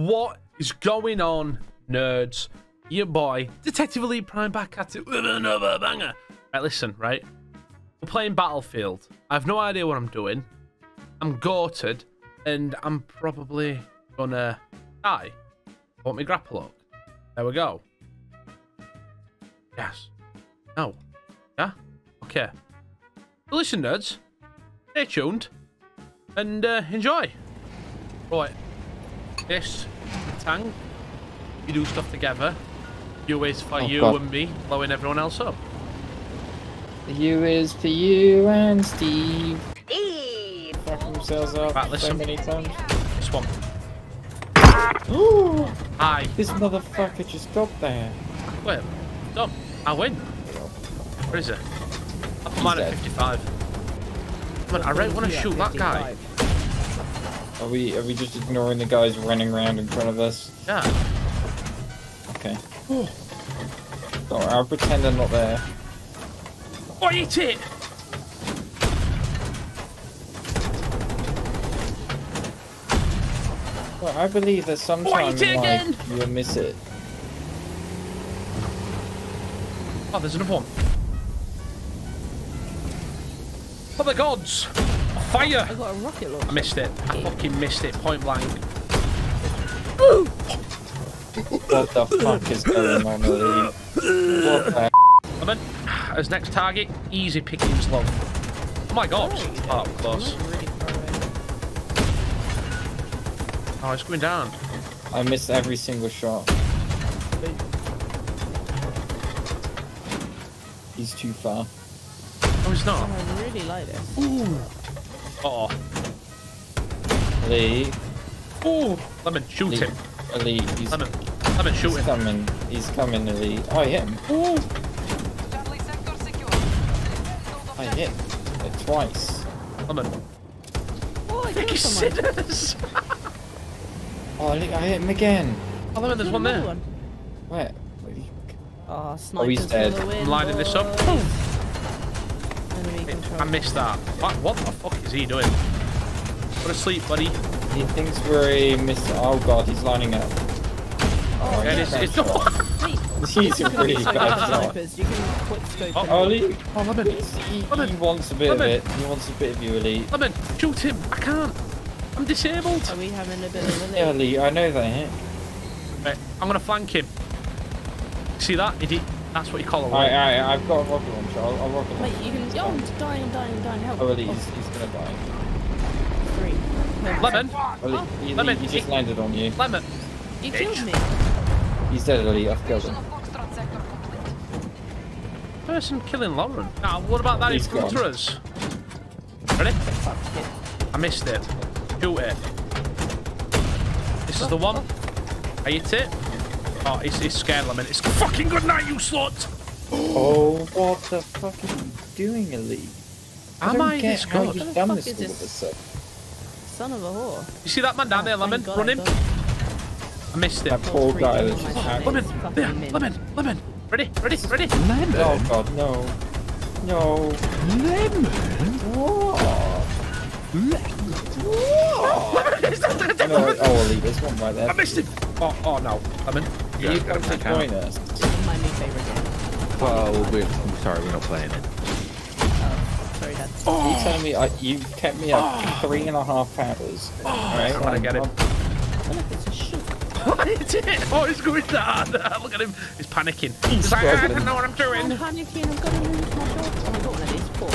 What is going on, nerds? Your boy, Detective Elite Prime back at it with another banger. Right, listen, right? We're playing Battlefield. I have no idea what I'm doing. I'm goated, and I'm probably gonna die. Want me grapple hook? There we go. Yes. No. Yeah? Okay. Listen, nerds. Stay tuned and uh, enjoy. Right. This tank. You do stuff together. You is for Oh, you God. and me, blowing everyone else up. You is for you and Steve. Steve! Fuck themselves up Right, so many times. This one. Ooh, Hi. this motherfucker just got there. Wait. Done. I win. Where is it? I'm at dead. 55. Man, I really want to shoot that guy. Are we are we just ignoring the guys running around in front of us? Yeah. Okay. Don't worry, I'll pretend they're not there. Oh, eat it! Well, I believe that sometimes Wait in life you'll miss it. Oh, there's another one. For the gods! Fire! I got a rocket launcher. I missed it. I fucking missed it. Point blank. What the fuck is going on, Lee? What the Lemon. As next target, easy pickings low. Oh my god. Oh, close. I'm really far away. Oh, it's going down. I missed every single shot. He's too far. Oh, it's not. I really like this. Oh. Lee, Ooh. Lemon, shoot Lee, him. Lee, he's, Lemon. Lemon, shoot he's him. coming. He's coming, Lee. Oh, I hit him. Ooh. I hit it twice. Lemon. Oh, I Vicky killed someone. Sinners. Oh, Lee, I hit him again. Oh, Lemon, there's one there. one. Where? Where you- Oh, he's dead. for the win, I'm lining this up. boys. Enemy control. I missed that. What, what the fuck is he doing? Go to sleep, buddy. He thinks we're a miss. Oh god, he's lining up. Oh, And yeah. it's, it's Wait, He's a pretty bad good shot. You can quick scope. Oh, and- Oh, Oh, Lemon. he, Lemon. he wants a bit Lemon. of it. He wants a bit of you, Lee. Lemon, shoot him. I can't. I'm disabled. Are we having a bit of a Yeah, lead? I know that. Eh? Right, I'm gonna flank him. See that? Idiot. That's what you call a I, win. I, I've got a rocket launcher. I'll, I'll rocket launch. Wait, you can. Oh, I'm dying, I'm dying, I'm dying. Help. Oh, Lee, he's, he's gonna die. Three. No, Lemon, Oh, Lee, Lee, Lemon, he he- just landed on you. lemon. You killed me. He's dead, Lee. I've killed him. Person killing Lauren. Now, what about that in He's front gone. of us? Ready? It. I missed it. Shoot it. This is the one. I hit it. Oh, it's, it's scared, lemon. It's fucking good night, you slut. Oh, what the fuck are you doing, Lee? I Am don't I get this how good? you've What the done fuck this is all of a this? sudden. Son of a whore. You see that man down oh, there, Oh, lemon? thank God Running. I I missed it. That poor Three guy people that's on just my hacked. side. Lemon, Fucking there, min. lemon, lemon. Ready, ready, ready. Lemon? Oh god, no. No. Lemon. What? I No, oh, Lee, there's one right there. I missed him. Oh, oh no, lemon. You come to join us. This is my new favorite game. Well, we're, I'm sorry, we're not playing it. Oh, sorry, Dad. Oh. You telling me I, you kept me up oh. three and a half hours? Oh. right? I'm gonna get him. Oh, it's a shoot. I did it. Oh, he's going down. Look at him. He's panicking. He's like, I don't know what I'm I'm doing. panicking. I'm gonna lose my shot. Oh, I got one of these. Poor.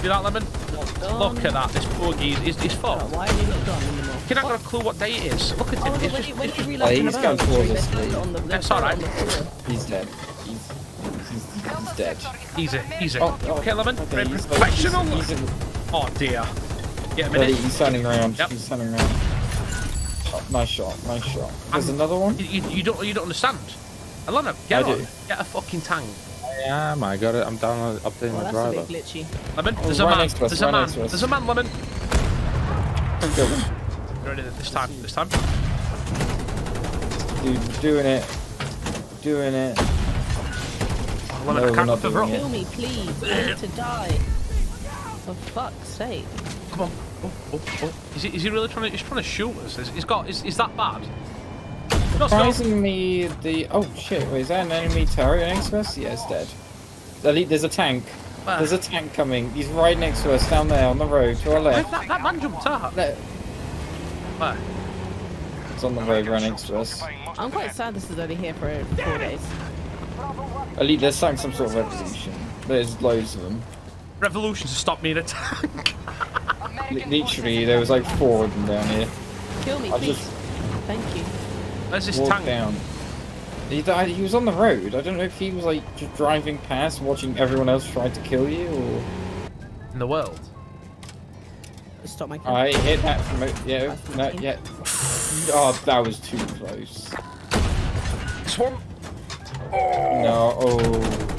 See that, lemon? Look at that. This poor geese. He's, he's Oh, fucked. why are you not done anymore? You're not got a clue what day it is. Look at Oh, him. no, He's when, just, when he's he he's going barrel, towards us, put it Lee. on the- they That's alright. on the. He's dead. He's, he's, he's dead. easy, easy. Oh, oh, okay, lemon. okay, he's- professional. He's, he's, in- oh dear. Get a Ready, minute. he's turning around. Yep. He's turning around. Oh, nice shot, nice shot. There's um, another one? You, you, you don't you don't understand. Alana, get I on. do. Get a fucking tank. I am, I got it. I'm down updating Well, oh, my that's a driver. bit glitchy. Lemon, Oh, there's a right man. next to There's a man. next to us. There's a man, lemon. Go. You ready this time? This time. Dude, doing it. Doing it. Oh, lemon, No, I we're can't the doing rock. Kill me, please. I need to die. For fuck's sake. Come on. Oh, oh, oh. Is he, is he really trying to? He's trying to shoot us. Is, he's got. Is, is that bad? No, stop. Surprisingly, the oh shit, wait, is that an enemy turret next to us? Yeah, it's dead. Elite, there's a tank. Where? There's a tank coming. He's right next to us, down there on the road to our Where left. that, that man jumped out. There. Where? It's on the road right next to us. I'm quite sad this is only here for four days. Elite, there's like some sort of revolution. There's loads of them. Revolution to stop me in a tank. Literally, there was like four of them down here. Kill me, I'll please. just Thank you. Where's this walk tank? down. He died. He was on the road. I don't know if he was like just driving past, watching everyone else try to kill you, or In the world. Stop my camera. I hit that from o- yeah, no, yeah. Oh, that was too close. This one. No, oh,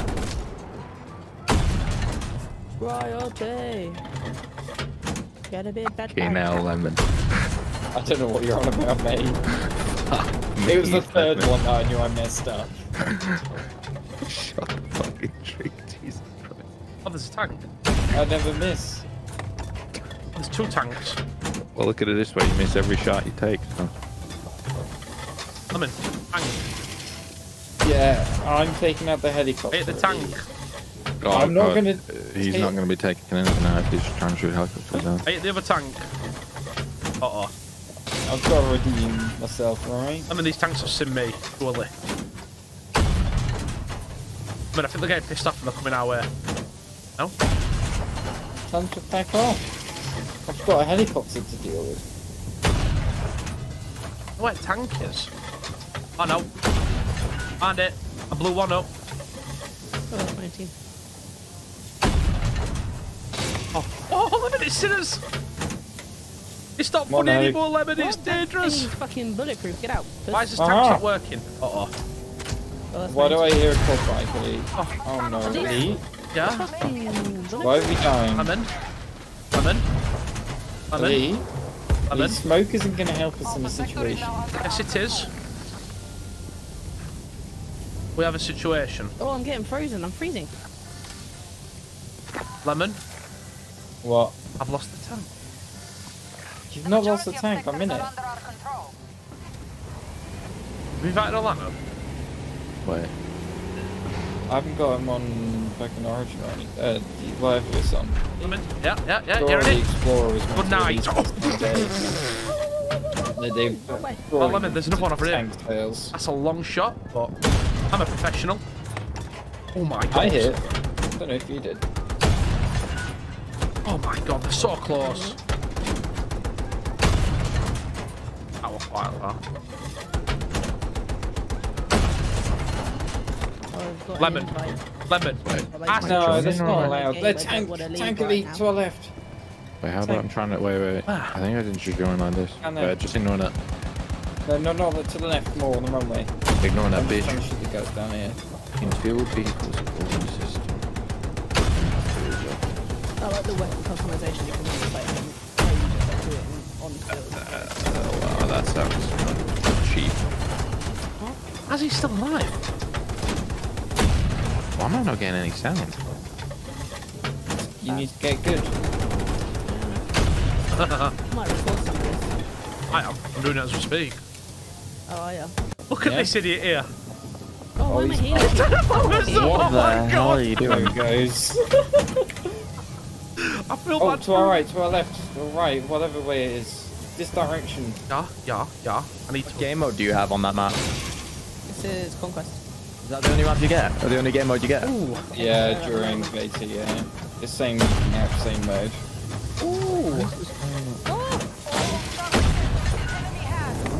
Royalty. Get a bit better. Okay, now lemon. I don't know what you're on about, mate. It was the third one that I knew I messed up. Shut the fucking tree, Jesus Christ. Oh, there's a tank. I never miss. There's two tanks. Well, look at it this way: you miss every shot you take. So. I'm in. Tank. Yeah, I'm taking out the helicopter. Hit the tank. Oh, I'm not gonna Uh, He's take- not going to be taking anything out if he's trying to shoot helicopters down. Hit the other tank. Uh oh. I've got to redeem myself, alright? I mean, these tanks have seen me, surely. I mean, I think they're getting pissed off and they're coming our way. No? Time to back off. I've got a helicopter to deal with. Where tank is? Oh no. Found it. I blew one up. Oh, that's my team. Oh, oh lemon, it's sinners! It's not Come on, funny Eric. anymore, lemon, it's What? That dangerous! thing's fucking bulletproof. Get out. Why is this tank Ah. not working? Uh oh. Oh, Why do I hear a call bike, Elite? Oh, Oh no, Elite. Elite? yeah? Fucking bulletproof. Why are we dying? I'm in. I'm in. I'm in. I'm Elite, in. smoke isn't going to help us in this situation. Yes, it is. We have a situation. Oh, I'm getting frozen. I'm freezing. Lemon, What? I've lost the tank. You've not lost the tank, I'm in it. Have you invited Orlando? Wait. I haven't got him on fucking Origin or anything. Uh, whatever it's on. Lemon? Yeah, yeah, yeah, Dora you're the. Explorer was meant Good to night. release this days. They- They've Wait. Oh, Lemon, there's another one over here. Tails. That's a long shot, but I'm a professional. Oh my god. I hit. Don't know if you did. Oh my god, they're so close. That was quite far. Oh, I've got an Lemon. invite. Lemon. Wait. Ah, like No, join that's not game, allowed. but The I don't tank, wanna tank elite now. to our left. Wait, how about I'm trying to. Wait, wait, wait. Ah. I think I didn't just join like this. I know. Wait, just ignoring that. No, no, no, to the left more on the runway. Ignoring that I'm just bitch. trying to shoot the guys down here. Infield vehicles opposing system. I like the weapon customization you can do. Like, how you just like, do it on field. Oh, wow, that sounds cheap. How's he still alive? Why am I not getting any sound? You need to get good. I might record some of this. I am. I'm doing it as we speak. Oh, yeah. Look at Yeah. this idiot here. Oh, why am I oh, he's- here? oh What the my hell are you doing? guys? goes. I feel Oh, bad. to our right, to our left, to our right, whatever way it is. This direction. Yeah, yeah, yeah. I need to. game mode do you have on that map? This is Conquest. Is that the only map you get? Or the only game mode you get? Ooh. Yeah, during beta, yeah. The same map, same mode. Ooh.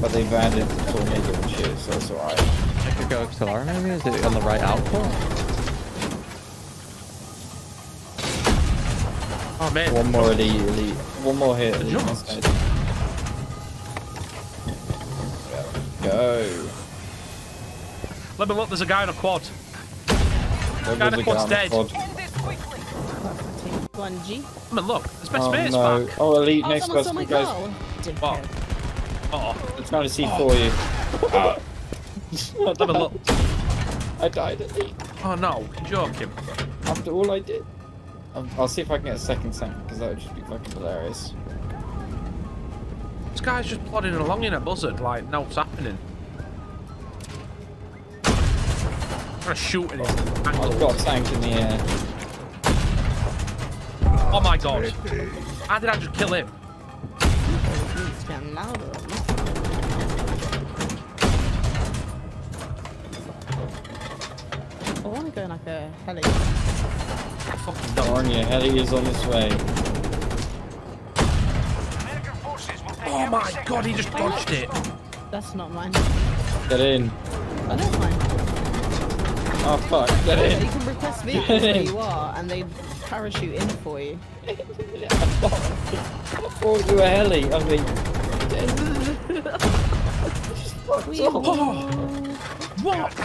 But they've added the tornado and shit, so it's alright. I could go Solar maybe? Is it on the right output? Oh man. One more elite, elite. One more hit. elite jumps. Instead. Go. Lemon, look, there's a guy on a quad. There Guy was in a the quad's guy on dead. the quad. Team 1G. Lemon, look, there's best Oh mate's no. back. Oh, elite Oh, next someone to stole us, my guys. goal. Dickhead. What? Oh, I'm trying to see for you. Ah. Lemon, look. I died at elite. Oh no, you're joking. After all I did. Um, I'll see if I can get a second tank, because that would just be fucking hilarious. This guy's just plodding along in a buzzard, like, no, what's happening? I'm gonna shoot at oh, him. I've got a tank in the air. Oh my god. How did I just kill him? It's getting louder. I want to go in like a heli. I fucking don't. Lauren, your heli is on its way. Oh my god, he just dodged it. That's not mine. Get in. I don't mind. Oh fuck, get You can request vehicles where you are, and they parachute in for you. I thought you were heli. I mean, Oh, what?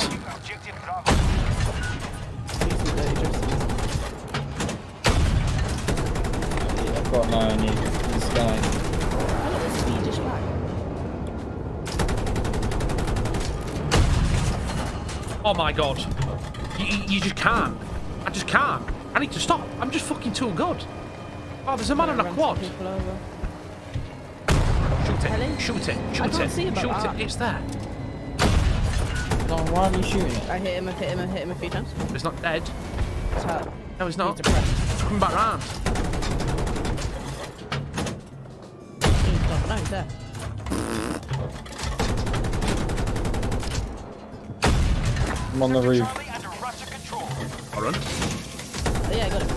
I've got an eye on you in the sky. Oh my god. You, you, you just can't. I just can't. I need to stop. I'm just fucking too good. Oh, there's a man on a quad. Shoot Heli? it. Shoot it. Shoot I it. can't see about Shoot that. it. It's there. No, why are you shooting it? I hit him, I hit him, I hit him a few times. It's not dead. It's hurt. No, it's not. He's depressed. It's coming back round. He's gone. No, he's there. I'm on the roof. I'll run. Oh, yeah, I got him.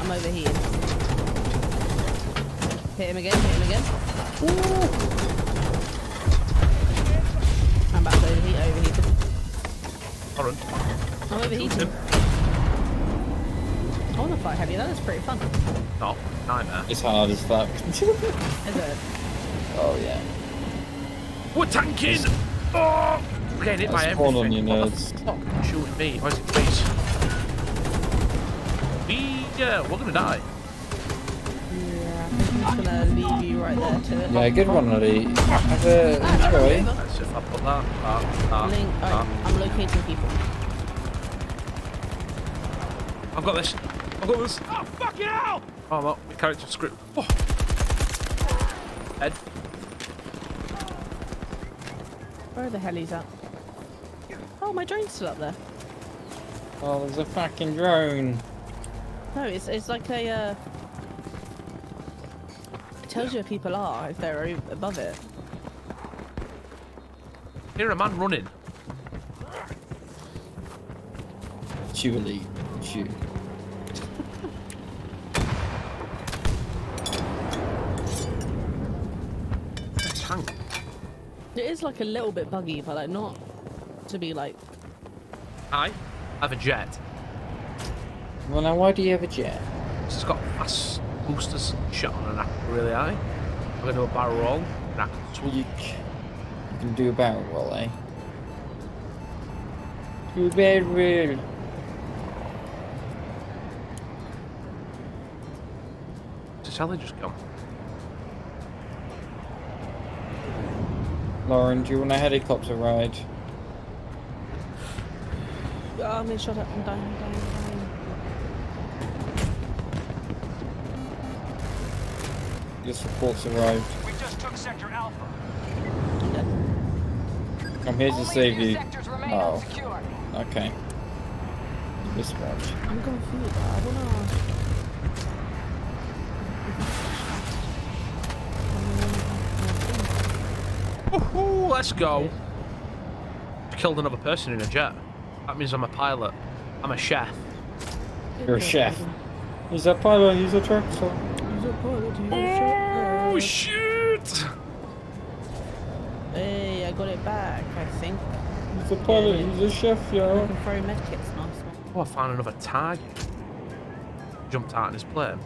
I'm overheating. Hit him again, hit him again. I'm back to overheat, overheated. I'll run. I'm overheating. him. I want to fight heavy, that is pretty fun. No. Nightmare. It's hard as fuck. Is it? oh yeah. We're tanking! Oh! We're getting hit by That's spawned everything. on you, What the nerds. fuck? Shooting me. Where's it, please? We, yeah, we're gonna die. Yeah. I'm just gonna leave you right there to it. Yeah, good one, Ollie. Have a enjoy. over. Let's if I put that, that, that, Link, that. alright, I'm locating people. I've got this. I've got this. Oh, fucking hell! Oh, well, my character script. Oh. Where are the helis at? Oh, my drone's still up there. Oh, there's a fucking drone. No, it's it's like a. Uh, it tells you where people are if they're above it. Hear a man running. Shoot, Elite. Shoot. A tank. It is like a little bit buggy, but like not to be like. I have a jet. Well, now why do you have a jet? It's got fast boosters shot on and I really high. I'm gonna do a barrel roll and I can swoop. You, you can do a barrel roll, eh? Do a barrel roll. Just how they just gone. Lauren, do you want a helicopter ride? Oh, I'm being shot at. I'm dying. I'm dying. I'm dying. This report's arrived. We just took Sector Alpha. I'm. I'm here to Only save you. Oh, unsecured. okay. This watch. I'm confused. I don't know. Let's go. Killed another person in a jet. That means I'm a pilot. I'm a chef. You're a chef. He's a pilot, he's a trucker. He's a tractor. Oh shit! Hey, I got it back. I think. He's a pilot, he's a chef, I yo. can throw medkits. Nice one. Oh, I found another target. Jumped out in his plane.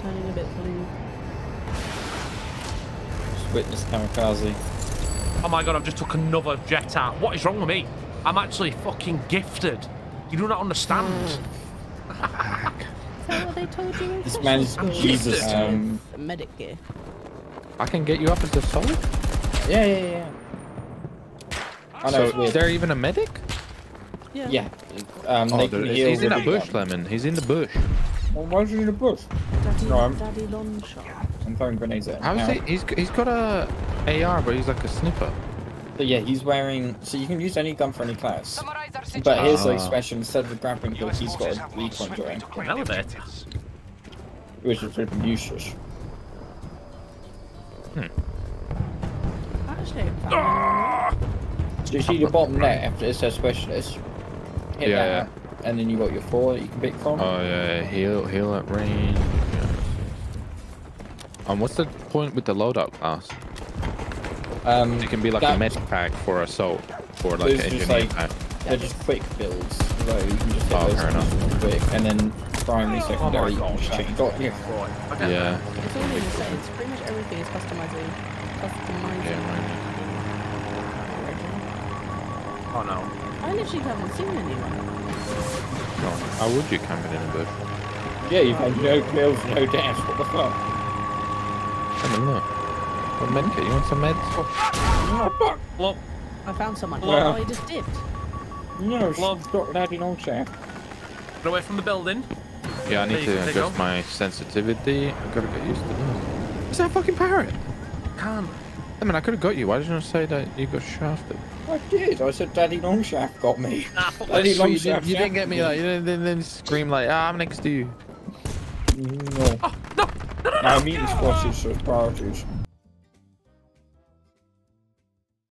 Turning a bit blue. Just witness kamikaze. Oh my god, I've just took another jet out. What is wrong with me? I'm actually fucking gifted. You do not understand. Is that what they told you in This fashion man's? Jesus, Gifted. um, Medic gear. I can get you up as the solid? Yeah, yeah, yeah. I know So is there even a medic? Yeah. Yeah. Um, Oh, they there can is. heal He's in a bush, well. Lemon. He's in the bush. Well, why is he in the bush? Daddy, No, I'm- Daddy long shot. I'm throwing grenades at him. How is Ow. he? He's he's got a AR, but he's like a snipper. So yeah, he's wearing. So you can use any gun for any class. But his like Ah. special instead of a grappling hook, he's got a recon joint, An elevator. which is pretty useless. Actually, I found So you see the bottom left, it says specialist. Hit Yeah, that, and then you got your four that you can pick from. Oh yeah, heal heal at range. Yeah. Um, what's the point with the loadout class? um, It can be like that- a med pack for assault, or like an engineer like- pack. They're just quick builds, so you can just hit Oh, those fair enough. quick, and then primary, secondary, you can gosh, just change. Got, yeah. Okay. Yeah. It's all in the settings. Pretty much everything is customizing. Customizing. Yeah, right. Oh no. I literally haven't seen anyone. No, how would you camping in a bush? yeah, you've had no kills, no deaths. What the fuck? Let me look. What med kit? You want some meds? Oh fuck! Look, I found someone. Well. Oh, he just dipped. No, Love. she's got daddy long shaft. get away from the building. Yeah, I need to adjust my sensitivity. I've gotta get used to this. Is that a fucking parrot? Can't. I mean, I could have got you. Why did you not say that you got shafted? I did. I said daddy long shaft got me. Nah, Daddy this. long you, didn't, you didn't get me shafted like you didn't, didn't, didn't scream like ah, I'm next to you. No. Oh, no, no, no, no. I'm eating squashes, so it's priorities.